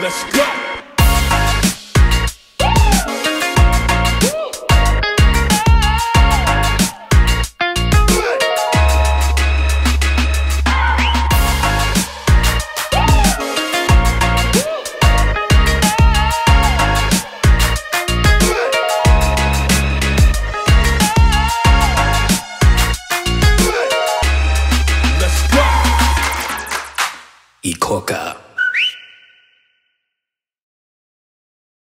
Let's go! 行こうか。